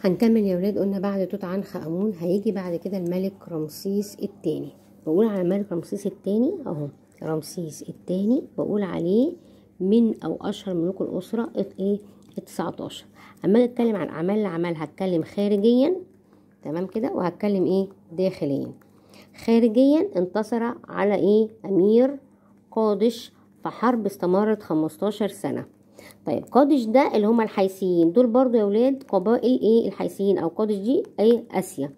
هنكمل يا ولاد قلنا بعد توت عنخ آمون هيجي بعد كده الملك رمسيس التاني. بقول على الملك رمسيس التاني أهو رمسيس التاني بقول عليه من أو أشهر ملوك الأسرة إيه؟ ال 19 اما أتكلم عن اعمال اللي عملها هتكلم خارجيا تمام كده؟ وهتكلم إيه؟ داخليا. خارجيا انتصر على إيه؟ أمير قادش في حرب استمرت 15 سنة. طيب قادش ده اللي هم الحيثيين. دول برضو يا ولاد قبائل إيه؟ الحيثيين أو قادش دي إيه؟ آسيا.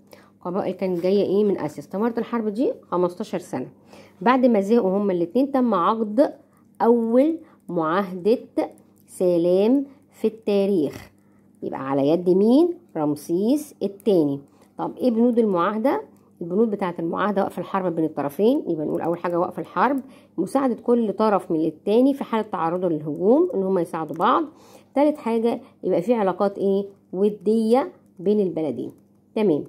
قبائل كانت جاية إيه؟ من آسيا. استمرت الحرب دي 15 سنة. بعد ما زهقوا هما الاتنين تم عقد أول معاهدة سلام في التاريخ. يبقى على يد مين؟ رمسيس الثاني طب إيه بنود المعاهدة؟ البنود بتاعة المعاهدة وقف الحرب بين الطرفين يبقى نقول أول حاجة وقف الحرب مساعدة كل طرف من التاني في حالة تعرضه للهجوم إن هم يساعدوا بعض. تالت حاجة يبقى في علاقات إيه؟ ودية بين البلدين. تمام.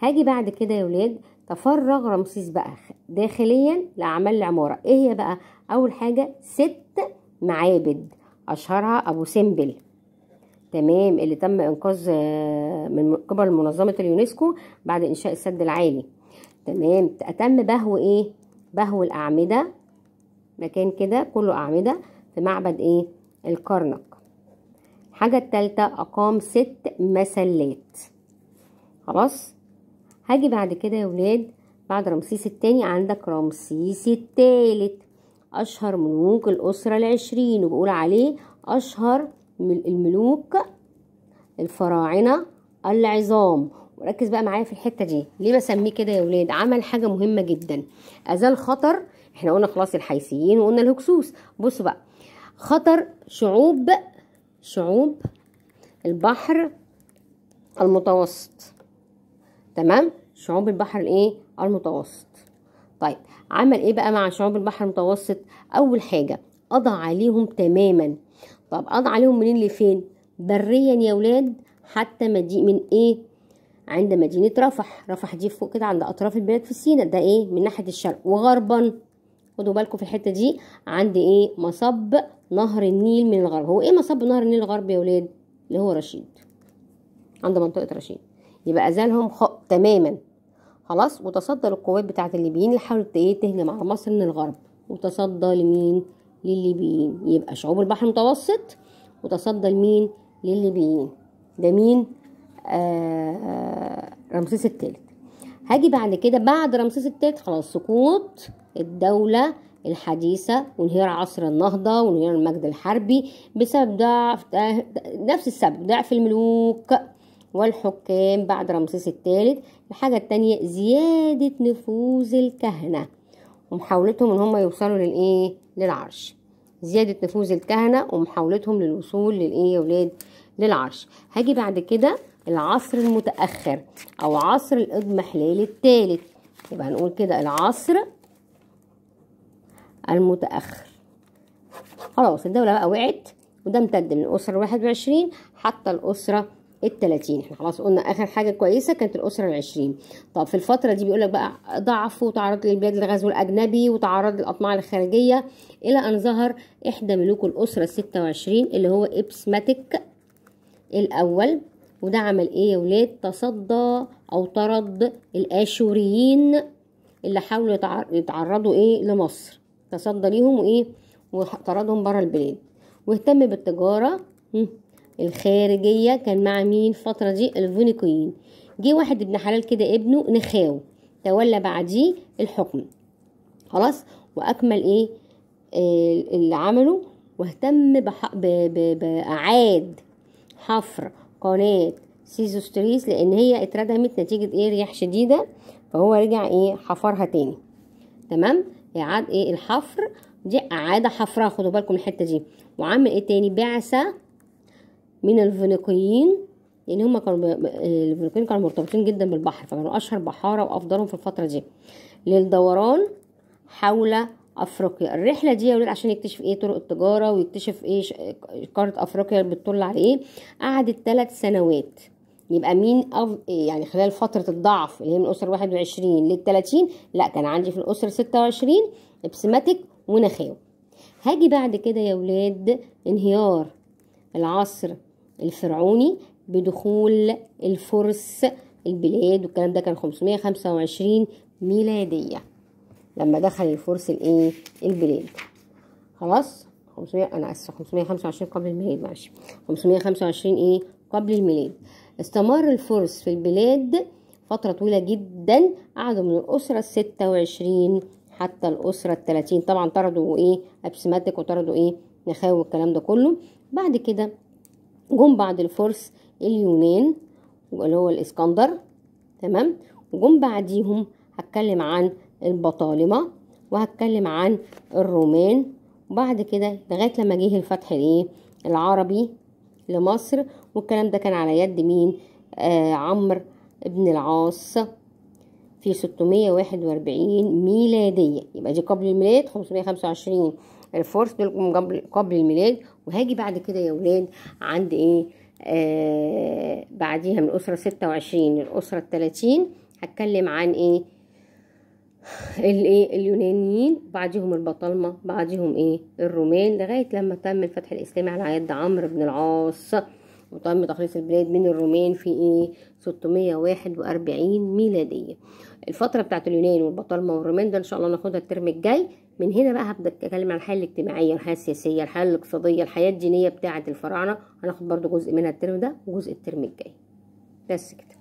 هاجي بعد كده يا ولاد تفرغ رمسيس بقى داخليا لأعمال العمارة. إيه هي بقى؟ أول حاجة ست معابد أشهرها أبو سمبل. تمام اللي تم إنقاذ من قبل منظمة اليونسكو بعد إنشاء السد العالي. تمام تم بهو إيه؟ بهو الأعمدة مكان كده كله أعمدة في معبد إيه؟ الكرنك. الحاجة التالتة أقام ست مسلات. خلاص؟ هاجي بعد كده يا ولاد بعد رمسيس التاني عندك رمسيس التالت. أشهر ملوك الأسرة العشرين وبقول عليه أشهر الملوك الفراعنة العظام. وركز بقى معايا في الحتة دي. ليه بسميه كده يا ولاد؟ عمل حاجة مهمة جدا. أزال خطر إحنا قلنا خلاص الحيثيين وقلنا الهكسوس. بصوا بقى خطر شعوب شعوب البحر المتوسط. تمام؟ شعوب البحر الإيه؟ المتوسط. طيب عمل إيه بقى مع شعوب البحر المتوسط؟ أول حاجة قضى عليهم تماما. طب قضى عليهم منين لفين؟ بريا يا ولاد حتى مدي من إيه؟ عند مدينة رفح. رفح دي فوق كده عند أطراف البلاد في سينا. ده إيه؟ من ناحية الشرق. وغربا. خدوا بالكم في الحتة دي. عند إيه؟ مصب نهر النيل من الغرب. هو إيه مصب نهر النيل الغرب يا ولاد؟ اللي هو رشيد. عند منطقة رشيد. يبقى أزالهم خ... تماما. خلاص؟ وتصدى للقوات بتاعة الليبيين اللي حاولت إيه؟ تهجم على مصر من الغرب. وتصدى لمين؟ للليبيين. يبقى شعوب البحر المتوسط وتصدى لمين؟ للليبيين. ده مين؟ آه رمسيس الثالث هاجي بعد كده بعد رمسيس الثالث خلاص سقوط الدولة الحديثة وانهيار عصر النهضة وانهيار المجد الحربي بسبب ضعف نفس السبب ضعف الملوك والحكام بعد رمسيس الثالث الحاجة التانية زيادة نفوذ الكهنة ومحاولتهم إن هم يوصلوا للإيه؟ للعرش. زيادة نفوذ الكهنة ومحاولتهم للوصول للإيه يا ولاد؟ للعرش. هاجي بعد كده العصر المتأخر أو عصر الإضمحلال الثالث يبقى هنقول كده العصر المتأخر. خلاص الدولة بقى وقعت وده امتد من الأسرة الواحد وعشرين حتى الأسرة التلاتين. إحنا خلاص قلنا آخر حاجة كويسة كانت الأسرة العشرين. طب في الفترة دي بيقولك بقى ضعف وتعرض للبلاد للغزو الأجنبي وتعرض للأطماع الخارجية. إلى أن ظهر إحدى ملوك الأسرة الستة وعشرين اللي هو إبسماتيك الأول. وده عمل إيه يا ولاد؟ تصدى أو طرد الآشوريين اللي حاولوا يتعرضوا إيه؟ لمصر. تصدى ليهم وإيه؟ وطردهم بره البلاد. واهتم بالتجارة. الخارجية كان مع مين الفترة دي؟ الفينيقيين جه واحد ابن حلال كده ابنه نخاو تولى بعديه الحكم. خلاص؟ وأكمل إيه؟ اللي عمله واهتم بح... ب... ب... بأعاد حفر قناة سيزوستريس لأن هي اتردمت نتيجة إيه؟ رياح شديدة. فهو رجع إيه؟ حفرها تاني. تمام؟ اعاد إيه؟ الحفر. دي اعاد حفرها. خدوا بالكم الحتة دي. وعمل إيه تاني؟ بعثة من الفينيقيين لأن هم كانوا الفينيقيين كانوا مرتبطين جدا بالبحر فكانوا أشهر بحارة وأفضلهم في الفترة دي. للدوران حول أفريقيا. الرحلة دي يا ولاد عشان يكتشف إيه طرق التجارة ويكتشف إيه قارة أفريقيا بتطل على إيه قعدت ثلاث سنوات. يبقى مين أف... يعني خلال فترة الضعف اللي هي من الأسرة 21 لل 30 لا كان عندي في الأسرة 26 ابسماتيك ونخاو هاجي بعد كده يا ولاد انهيار العصر الفرعوني بدخول الفرس البلاد والكلام ده كان 525 ميلادية لما دخل الفرس الايه؟ البلاد. خلاص؟ 500 أنا آسف 525 قبل الميلاد معلش. 525 إيه؟ قبل الميلاد. استمر الفرس في البلاد فترة طويلة جدا قعدوا من الأسرة الستة وعشرين حتى الأسرة التلاتين. طبعا طردوا إيه؟ أبسماتيك وطردوا إيه؟ نخاوي والكلام ده كله. بعد كده جم بعد الفرس اليونان اللي هو الإسكندر تمام؟ وجم بعديهم هتكلم عن البطالمة وهتكلم عن الرومان. وبعد كده لغاية لما جه الفتح الإيه؟ العربي لمصر. والكلام ده كان على يد مين؟ آه عمرو ابن العاص في 641 ميلادية. يبقى دي قبل الميلاد 525 الفرس دول قبل قبل الميلاد وهاجي بعد كده يا ولاد عند إيه؟ آه بعديها من الأسرة 26 للأسرة 30 هتكلم عن إيه؟ الايه اليونانيين بعدهم البطالمة بعدهم إيه؟ الرومان لغاية لما تم الفتح الإسلامي على يد عمرو بن العاص وتم تخليص البلاد من الرومان في إيه؟ 641 ميلادية. الفترة بتاعت اليونان والبطالمة والرومان ده إن شاء الله ناخدها ال term الجاي. من هنا بقى هبدأ أتكلم عن الحياة الاجتماعية الحياة السياسية الحياة الاقتصادية الحياة الدينية بتاعة الفراعنة. هناخد برضو جزء منها ال term ده وجزء ال term الجاي. بس كده.